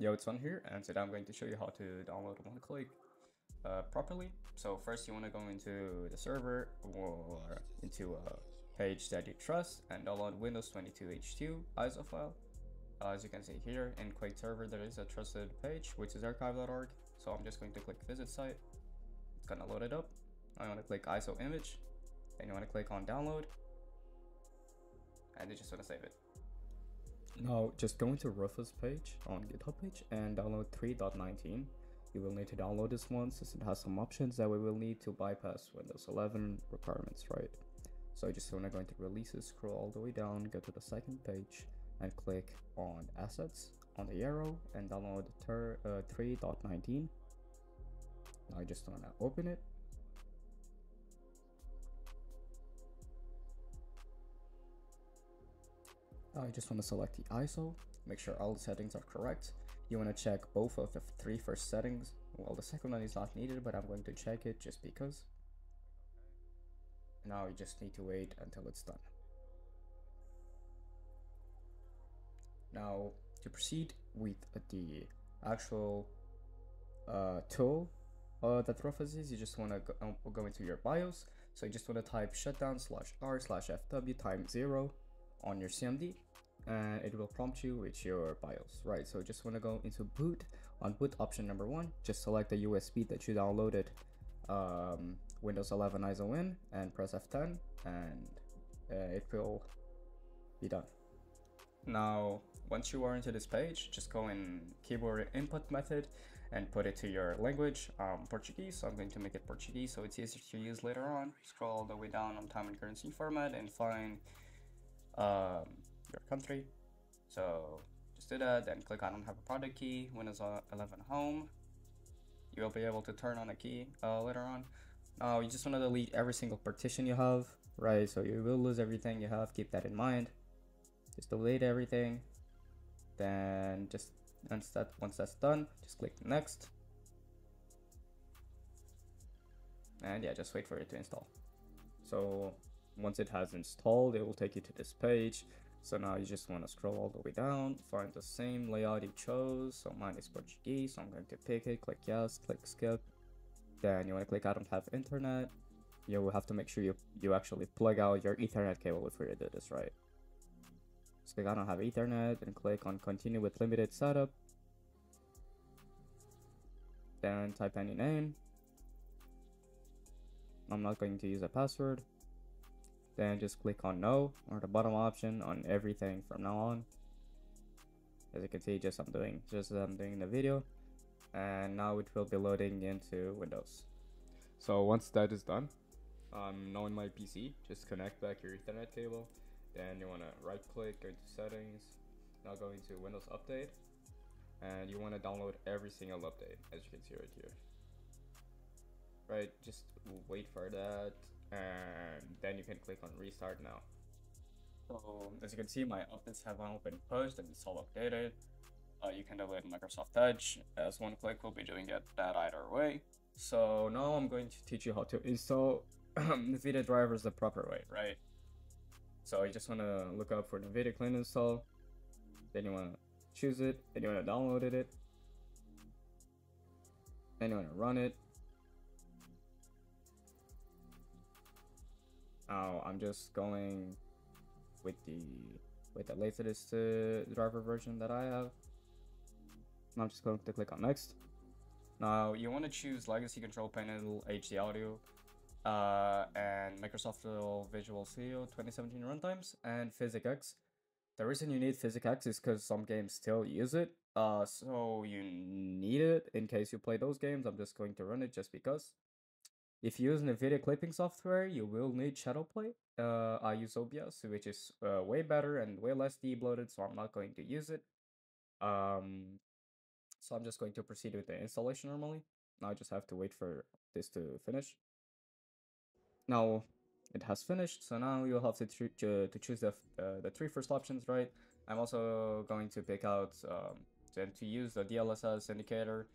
Yo, it's vun here, and today I'm going to show you how to download OneClick uh, properly. So first you want to go into the server or into a page that you trust and download Windows 22H2 ISO file. Uh, as you can see here in Quake server there is a trusted page which is archive.org. So I'm just going to click visit site. It's gonna load it up. I want to click ISO image. Then you want to click on download. And you just want to save it. Now just go into Rufus page on GitHub page and download 3.19. You will need to download this one since it has some options that we will need to bypass Windows 11 requirements, right? So I just want to go into releases, scroll all the way down, go to the second page and click on assets on the arrow and download uh, 3.19. Now I just want to open it I just want to select the ISO, make sure all the settings are correct. You want to check both of the three first settings. Well, the second one is not needed, but I'm going to check it just because. Now you just need to wait until it's done. Now, to proceed with the actual uh, tool uh, that is, you just want to go, um, go into your BIOS. So you just want to type shutdown slash r slash fw times zero on your CMD and it will prompt you with your BIOS, right? So just want to go into boot on boot option number one, just select the USB that you downloaded um, Windows 11 ISO in and press F10 and uh, it will be done. Now, once you are into this page, just go in keyboard input method and put it to your language, um, Portuguese. So I'm going to make it Portuguese so it's easier to use later on. Scroll all the way down on time and currency format and find um, your country. So just do that, then click on have a product key, Windows 11 home. You will be able to turn on a key uh, later on. Now you just want to delete every single partition you have, right? So you will lose everything you have, keep that in mind. Just delete everything. Then just once, that, once that's done, just click next. And yeah, just wait for it to install. So once it has installed, it will take you to this page. So now you just want to scroll all the way down, find the same layout you chose. So mine is Portuguese, so I'm going to pick it, click yes, click skip. Then you want to click I don't have internet. You will have to make sure you, you actually plug out your ethernet cable before you do this, right? Just click I don't have ethernet and click on continue with limited setup. Then type any name. I'm not going to use a password then just click on no or the bottom option on everything from now on. As you can see just I'm doing just as I'm doing the video. And now it will be loading into Windows. So once that is done um, now in my PC just connect back your ethernet cable. Then you want to right click go to settings. Now go into Windows update. And you want to download every single update as you can see right here. Right just wait for that and then you can click on restart now. So as you can see, my updates have now been pushed and it's all updated. Uh, you can download Microsoft Edge as OneClick will be doing it that either way. So now I'm going to teach you how to install the NVIDIA drivers the proper way, right? So you just want to look up for NVIDIA clean install, then you want to choose it, then you want to download it, then you want to run it, Now I'm just going with the with the latest uh, driver version that I have. I'm just going to click on next. Now you want to choose Legacy Control Panel HD Audio uh, and Microsoft Visual Studio 2017 runtimes and PhysX. The reason you need PhysX is because some games still use it. Uh, so you need it in case you play those games. I'm just going to run it just because. If you use NVIDIA clipping software, you will need Shadowplay. Uh, I use OBS, which is uh, way better and way less debloated, so I'm not going to use it. Um, so I'm just going to proceed with the installation normally. Now I just have to wait for this to finish. Now it has finished, so now you'll have to, to, to choose the, uh, the three first options, right? I'm also going to pick out um, to, to use the DLSS indicator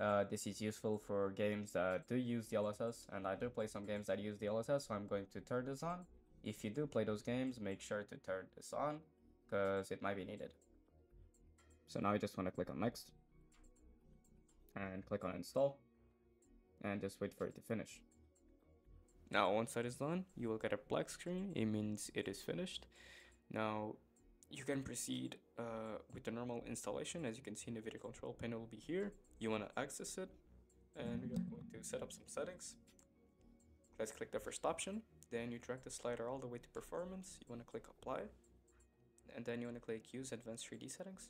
uh, this is useful for games that do use DLSS, and I do play some games that use DLSS, so I'm going to turn this on. If you do play those games, make sure to turn this on, because it might be needed. So now I just want to click on next. and click on install and just wait for it to finish. Now once that is done, you will get a black screen, it means it is finished. Now you can proceed uh, with the normal installation. As you can see NVIDIA control panel will be here. You want to access it and we are going to set up some settings. Let's click the first option. Then you drag the slider all the way to performance. You want to click apply. And then you want to click use advanced 3D settings.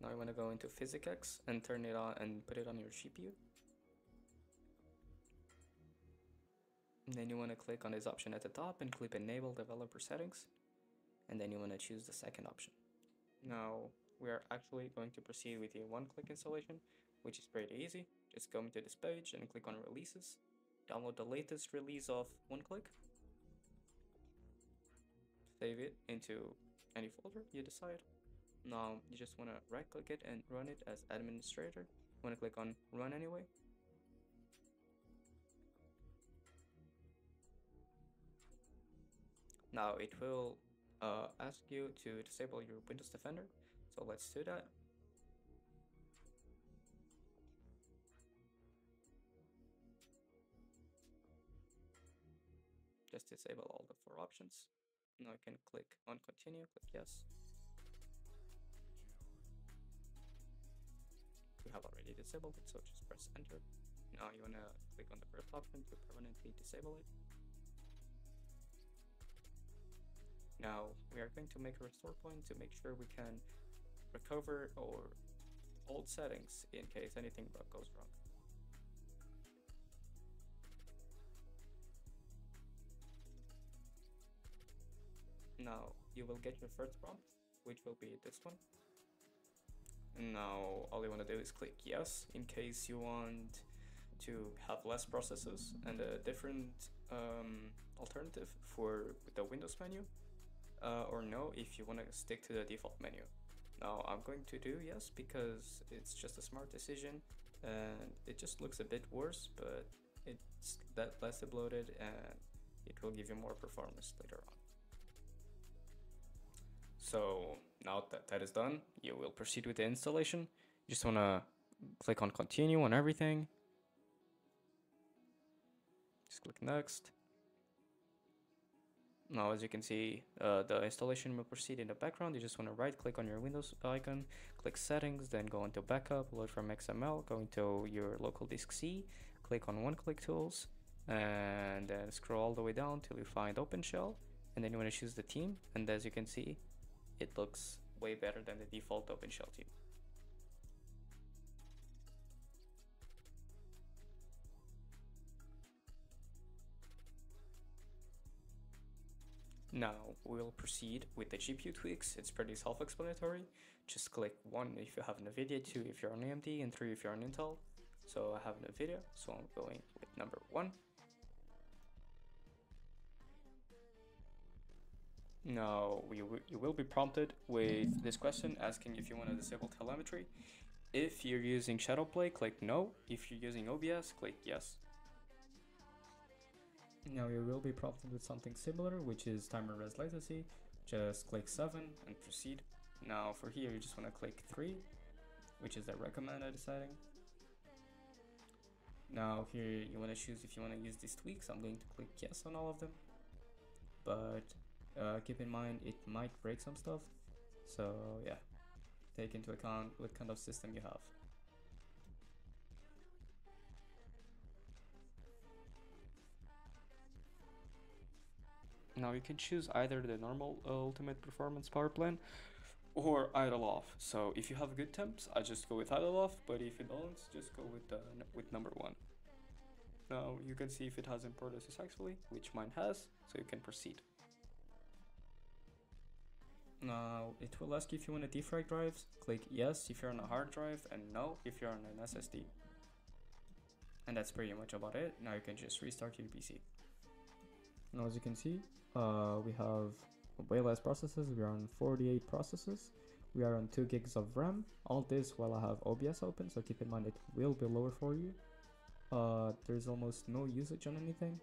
Now you want to go into PhysX and turn it on and put it on your GPU. Then you want to click on this option at the top and click enable developer settings. And then you want to choose the second option. Now we are actually going to proceed with a one click installation, which is pretty easy. Just go into this page and click on releases. Download the latest release of OneClick. Save it into any folder you decide. Now you just want to right click it and run it as administrator. You want to click on run anyway. Now it will uh, ask you to disable your Windows Defender. So let's do that. Just disable all the four options. Now you can click on continue, click yes. You have already disabled it, so just press enter. Now you wanna click on the first option to permanently disable it. Now we are going to make a restore point to make sure we can recover our old settings in case anything goes wrong. Now you will get your first prompt, which will be this one. Now all you want to do is click yes in case you want to have less processes and a different um, alternative for the Windows menu uh, or no if you want to stick to the default menu. Now I'm going to do yes because it's just a smart decision and it just looks a bit worse but it's that less bloated and it will give you more performance later on. So now that that is done, you will proceed with the installation. You just want to click on continue on everything. Just click next. Now, as you can see, uh, the installation will proceed in the background. You just want to right click on your Windows icon, click settings, then go into backup, load from XML, go into your local disk C, click on one click tools, and then scroll all the way down till you find OpenShell. And then you want to choose the team. And as you can see, it looks way better than the default OpenShell team. Now we'll proceed with the GPU tweaks. It's pretty self-explanatory. Just click 1 if you have NVIDIA, 2 if you're on AMD, and 3 if you're on Intel. So I have NVIDIA, so I'm going with number 1. Now you, you will be prompted with this question asking if you want to disable telemetry. If you're using Shadowplay, click no. If you're using OBS, click yes. Now you will be prompted with something similar, which is timer res latency. Just click 7 and proceed. Now for here, you just want to click 3, which is the recommended setting. Now here, you want to choose if you want to use these tweaks. I'm going to click yes on all of them. But uh, keep in mind, it might break some stuff. So yeah, take into account what kind of system you have. Now you can choose either the normal ultimate performance power plan or idle off. So if you have good temps, I just go with idle off, but if you don't, just go with with number one. Now you can see if it has imported successfully, which mine has, so you can proceed. Now it will ask if you want to defrag drives. Click yes if you're on a hard drive and no if you're on an SSD. And that's pretty much about it. Now you can just restart your PC. Now as you can see, uh, we have way less processes. We are on 48 processes. We are on 2 gigs of RAM. All this while I have OBS open, so keep in mind it will be lower for you. Uh, there's almost no usage on anything,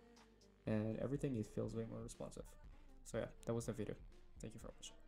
and everything it feels way more responsive. So yeah, that was the video. Thank you for watching.